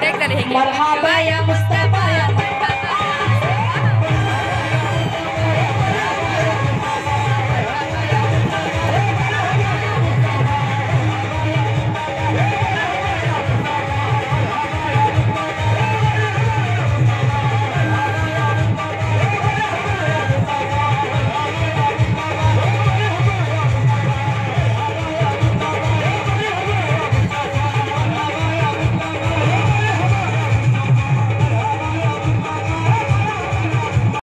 देखते तो रहेंगे